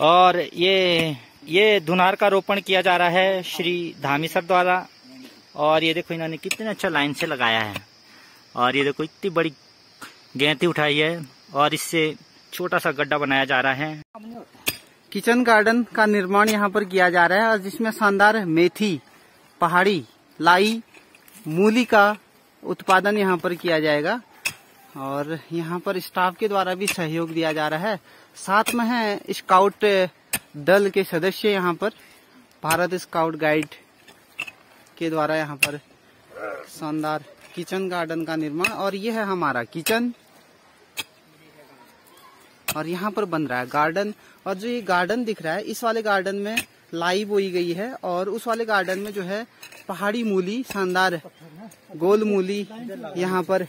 और ये ये धुनार का रोपण किया जा रहा है श्री धामी सर द्वारा। और ये देखो इन्होंने कितने अच्छा लाइन से लगाया है। और ये देखो इतनी बड़ी गेंती उठाई है और इससे छोटा सा गड्ढा बनाया जा रहा है। किचन गार्डन का निर्माण यहाँ पर किया जा रहा है और जिसमें शानदार मेथी, पहाड़ी, लाई, मूली का उत्पादन यहाँ पर किया जाएगा। और यहाँ पर स्टाफ के द्वारा भी सहयोग दिया जा रहा है। साथ में है स्काउट दल के सदस्य यहाँ पर। भारत स्काउट गाइड के द्वारा यहाँ पर शानदार किचन गार्डन का निर्माण और ये है हमारा किचन। और यहाँ पर बन रहा है गार्डन। और जो ये गार्डन दिख रहा है, इस वाले गार्डन में लाई बोई गई है और उस वाले गार्डन में जो है पहाड़ी मूली, शानदार गोल मूली यहाँ पर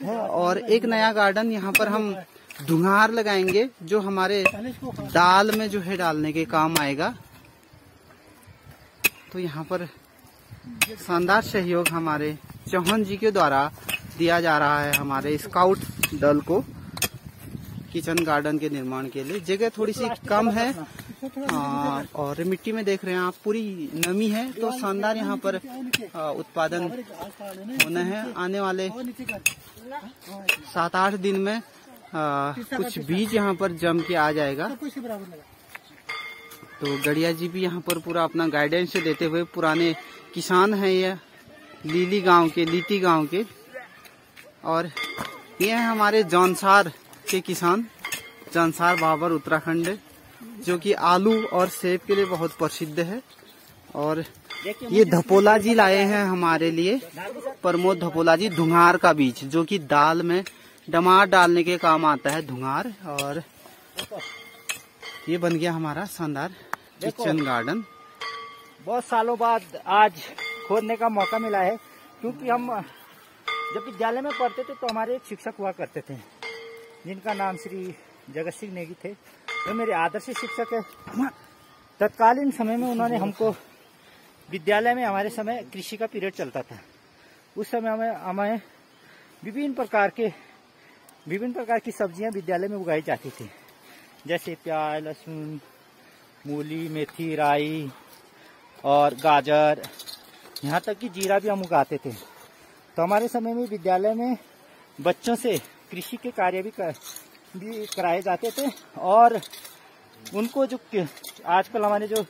और एक नया गार्डन यहाँ पर हम धुंगार लगाएँगे जो हमारे दाल में जो है डालने के काम आएगा। तो यहाँ पर शानदार सहयोग हमारे चौहान जी के द्वारा दिया जा रहा है हमारे स्काउट दल को किचन गार्डन के निर्माण के लिए। जगह थोड़ी सी कम है आ, और मिट्टी में देख रहे हैं आप पूरी नमी है तो शानदार यहाँ पर आ, उत्पादन होना है। आने वाले सात आठ दिन में आ, कुछ बीज यहाँ पर जम के आ जाएगा। तो गड़िया जी भी यहाँ पर पूरा अपना गाइडेंस देते हुए पुराने किसान हैं ये लीली गाँव के लीती गाँव के। और ये है हमारे जौनसार के किसान जौनसार बाबर उत्तराखंड जो कि आलू और सेब के लिए बहुत प्रसिद्ध है। और ये धपोला जी लाए हैं। हमारे लिए प्रमोद धपोला जी धुंगार का बीज जो कि दाल में डमार डालने के काम आता है धुंगार और ये बन गया हमारा शानदार किचन गार्डन। बहुत सालों बाद आज खोदने का मौका मिला है क्योंकि हम जब विद्यालय में पढ़ते थे तो हमारे एक शिक्षक हुआ करते थे जिनका नाम श्री जगत सिंह नेगी थे। वो मेरे आदर्श शिक्षक है। तत्कालीन समय में उन्होंने हमको विद्यालय में हमारे समय कृषि का पीरियड चलता था। उस समय हमें हमें विभिन्न प्रकार के विभिन्न प्रकार की सब्ज़ियाँ विद्यालय में उगाई जाती थी। जैसे प्याज लहसुन मूली मेथी राई और गाजर। यहाँ तक कि जीरा भी हम उगाते थे। तो हमारे समय में विद्यालय में बच्चों से कृषि के कार्य भी कर, भी कराए जाते थे और उनको जो आजकल हमारे जो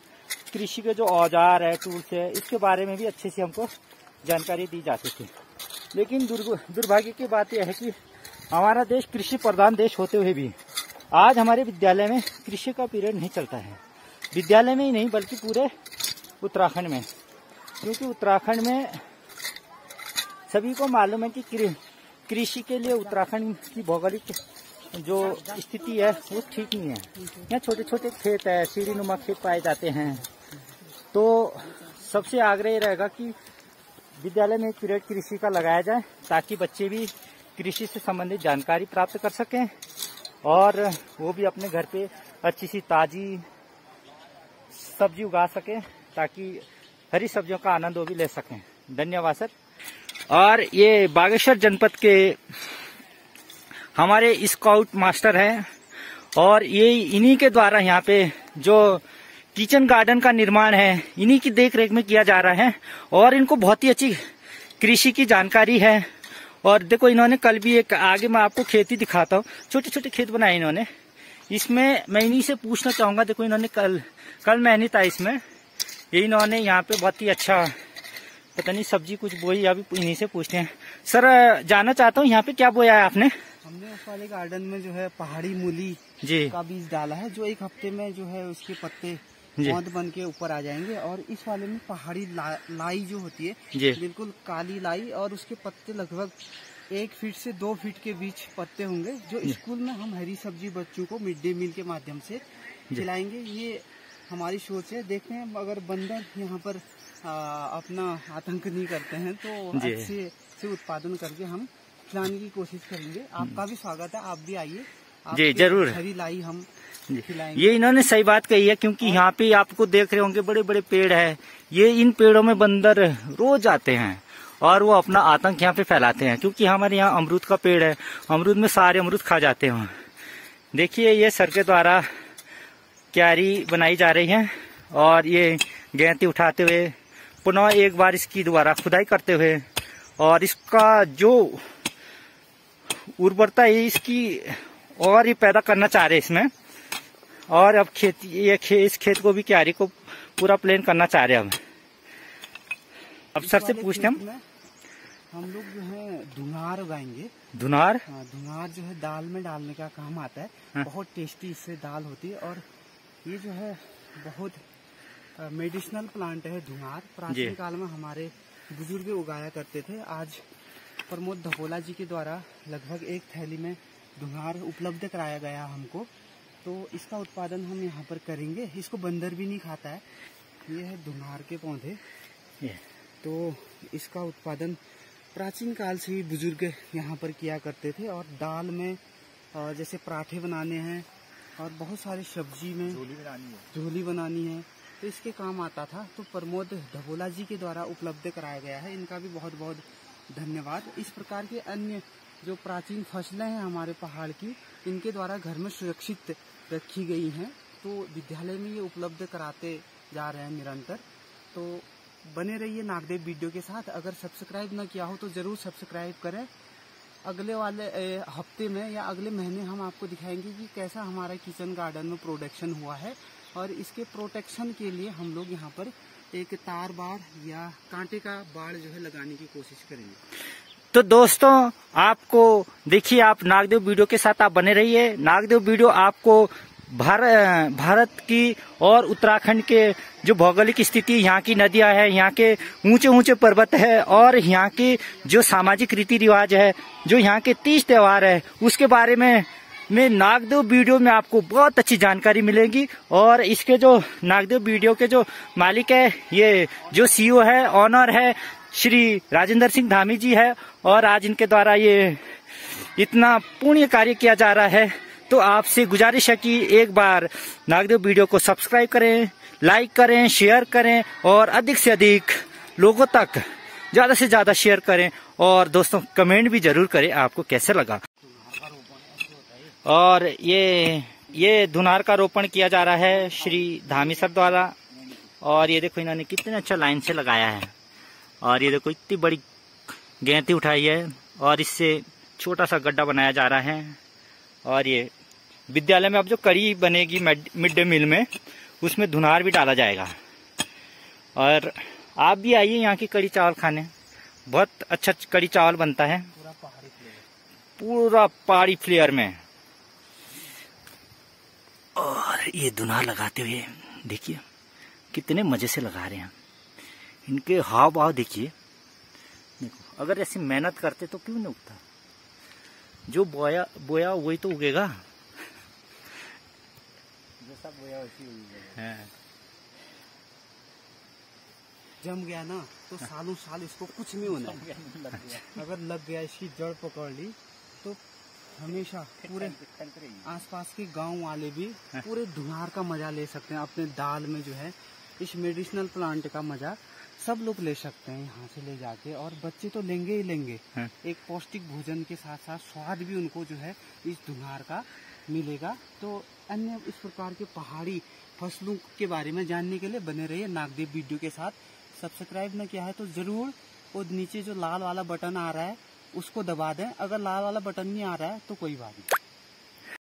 कृषि के जो औज़ार है टूल्स है इसके बारे में भी अच्छे से हमको जानकारी दी जाती थी। लेकिन दुर्भाग्य की बात यह है कि हमारा देश कृषि प्रधान देश होते हुए भी आज हमारे विद्यालय में कृषि का पीरियड नहीं चलता है। विद्यालय में ही नहीं, बल्कि पूरे उत्तराखंड में। क्योंकि उत्तराखंड में सभी को मालूम है कि कृषि के लिए उत्तराखंड की भौगोलिक जो स्थिति है, वो ठीक नहीं है। यहाँ छोटे छोटे खेत है सीढ़ी नुमा खेत पाए जाते हैं। तो सबसे आग्रह रहेगा कि विद्यालय में एक पीरियड कृषि का लगाया जाए, ताकि बच्चे भी कृषि से संबंधित जानकारी प्राप्त कर सकें और वो भी अपने घर पे अच्छी सी ताजी सब्ज़ी उगा सकें ताकि हरी सब्जियों का आनंद वो भी ले सकें। धन्यवाद सर। और ये बागेश्वर जनपद के हमारे स्काउट मास्टर हैं और ये इन्हीं के द्वारा यहाँ पे जो किचन गार्डन का निर्माण है, इन्हीं की देखरेख में किया जा रहा है और इनको बहुत ही अच्छी कृषि की जानकारी है। और देखो इन्होंने कल भी एक आगे मैं आपको खेती दिखाता हूँ। छोटे छोटे खेत बनाए इन्होंने। इसमें मैं इन्हीं से पूछना चाहूँगा देखो इन्होंने कल कल मैं नहीं था इसमें। ये इन्होंने यहाँ पे बहुत ही अच्छा पता नहीं सब्ज़ी कुछ बोई अभी इन्हीं से पूछते हैं। सर जाना चाहता हूँ यहाँ पे क्या बोया है आपने? हमने उस वाले गार्डन में जो है पहाड़ी मूली जी। का बीज डाला है जो एक हफ़्ते में जो है उसके पत्ते पौध बन के ऊपर आ जाएँगे और इस वाले में पहाड़ी ला, लाई जो होती है बिल्कुल काली लाई और उसके पत्ते लगभग एक फीट से दो फीट के बीच पत्ते होंगे जो स्कूल में हम हरी सब्ज़ी बच्चों को मिड डे मील के माध्यम से खिलाएँगे। ये हमारी सोच है। देखते हैं अगर बंदर यहाँ पर आ, अपना आतंक नहीं करते हैं तो अच्छे से उत्पादन करके हम खिलाने की कोशिश करेंगे। आपका भी स्वागत है। आप भी आइए। जी ज़रूर। हरी लाई हम ये इन्होंने सही बात कही है क्योंकि यहाँ पे आपको देख रहे होंगे बड़े बड़े पेड़ है। ये इन पेड़ों में बंदर रोज आते हैं और वो अपना आतंक यहाँ पे फैलाते हैं क्योंकि हमारे यहाँ अमरूद का पेड़ है। अमरूद में सारे अमरूद खा जाते हैं। देखिए ये सर के द्वारा क्यारी बनाई जा रही है और ये गेंती उठाते हुए पुनः एक बार इसकी दोबारा खुदाई करते हुए और इसका जो उर्वरता है इसकी और ही पैदा करना चाह रहे इसमें। और अब खेती ये खे, इस खेत को भी क्यारी को पूरा प्लेन करना चाह रहे हैं अब अब सर से पूछते हम। हम लोग जो है धुनार उगाएँगे। धुनार हाँ धुनार जो है दाल में डालने का काम आता है। हाँ। बहुत टेस्टी इससे दाल होती है और ये जो है बहुत मेडिसिनल प्लांट है धुनार प्राचीन काल में हमारे बुज़ुर्ग उगाया करते थे। आज प्रमोद धपोला जी के द्वारा लगभग एक थैली में धुनार उपलब्ध कराया गया हमको। तो इसका उत्पादन हम यहाँ पर करेंगे। इसको बंदर भी नहीं खाता है। ये है धुनार के पौधे। तो इसका उत्पादन प्राचीन काल से ही बुज़ुर्ग यहाँ पर किया करते थे और दाल में जैसे पराठे बनाने हैं और बहुत सारी सब्ज़ी में झोली बनानी है। झोली बनानी है। तो इसके काम आता था। तो प्रमोद धबोला जी के द्वारा उपलब्ध कराया गया है। इनका भी बहुत बहुत धन्यवाद। इस प्रकार के अन्य जो प्राचीन फ़सलें हैं हमारे पहाड़ की, इनके द्वारा घर में सुरक्षित रखी गई हैं। तो विद्यालय में ये उपलब्ध कराते जा रहे हैं निरंतर। तो बने रहिए नागदेव वीडियो के साथ। अगर सब्सक्राइब न किया हो तो ज़रूर सब्सक्राइब करें। अगले वाले हफ़्ते में या अगले महीने हम आपको दिखाएँगे कि कैसा हमारा किचन गार्डन में प्रोडक्शन हुआ है। और इसके प्रोटेक्शन के लिए हम लोग यहाँ पर एक तार बाढ़ या कांटे का बाढ़ जो है लगाने की कोशिश करेंगे। तो दोस्तों, आपको देखिए, आप नागदेव वीडियो के साथ आप बने रहिए। नागदेव वीडियो आपको भारत भारत की और उत्तराखंड के जो भौगोलिक स्थिति, यहाँ की नदियाँ है, यहाँ के ऊँचे ऊँचे पर्वत है, और यहाँ के जो सामाजिक रीति रिवाज है, जो यहाँ के तीज त्योहार है, उसके बारे में में नागदेव वीडियो में आपको बहुत अच्छी जानकारी मिलेगी। और इसके जो नागदेव वीडियो के जो मालिक है, ये जो सीईओ है ऑनर है श्री राजेंद्र सिंह धामी जी है और आज इनके द्वारा ये इतना पुण्य कार्य किया जा रहा है। तो आपसे गुजारिश है कि एक बार नागदेव वीडियो को सब्सक्राइब करें, लाइक करें, शेयर करें और अधिक से अधिक लोगों तक ज़्यादा से ज़्यादा शेयर करें और दोस्तों कमेंट भी ज़रूर करें आपको कैसे लगा। और ये ये धुनार का रोपण किया जा रहा है श्री धामी सर द्वारा और ये देखो इन्होंने कितने अच्छा लाइन से लगाया है। और ये देखो, इतनी बड़ी गेंती उठाई है और इससे छोटा सा गड्ढा बनाया जा रहा है। और ये विद्यालय में अब जो कड़ी बनेगी मिड डे मील में, उसमें धुनार भी डाला जाएगा। और आप भी आइए यहाँ की कड़ी चावल खाने। बहुत अच्छा कड़ी चावल बनता है। पूरा पहाड़ी फ्लेयर में। और ये धुनार लगाते हुए देखिए, कितने मज़े से लगा रहे हैं। इनके हाव भाव देखिए। देखो अगर ऐसी मेहनत करते तो क्यों नहीं उगता? जो बोया बोया वही तो उगेगा। जैसा बोया वैसी उगेगा। जम गया ना तो सालों साल इसको कुछ नहीं होना अगर लग गया इसकी जड़ पकड़ ली तो हमेशा पूरे आसपास के गाँव वाले भी हाँ। पूरे धुनार का मज़ा ले सकते हैं अपने दाल में जो है इस मेडिसिनल प्लांट का मज़ा। सब लोग ले सकते हैं यहाँ से ले जाके और बच्चे तो लेंगे ही लेंगे। हाँ। एक पौष्टिक भोजन के साथ साथ स्वाद भी उनको जो है इस धुनार का मिलेगा। तो अन्य इस प्रकार के पहाड़ी फ़सलों के बारे में जानने के लिए बने रहिए नागदेव वीडियो के साथ। सब्सक्राइब न किया है तो ज़रूर वो नीचे जो लाल वाला बटन आ रहा है उसको दबा दें। अगर लाल वाला बटन नहीं आ रहा है तो कोई बात नहीं।